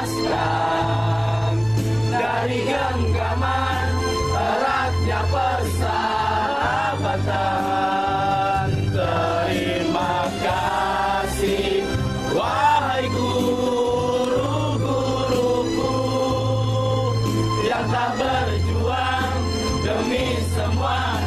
lepaskan dari genggaman eratnya persahabatan. Terima kasih, wahai guru-guruku yang tak berjuang demi semua.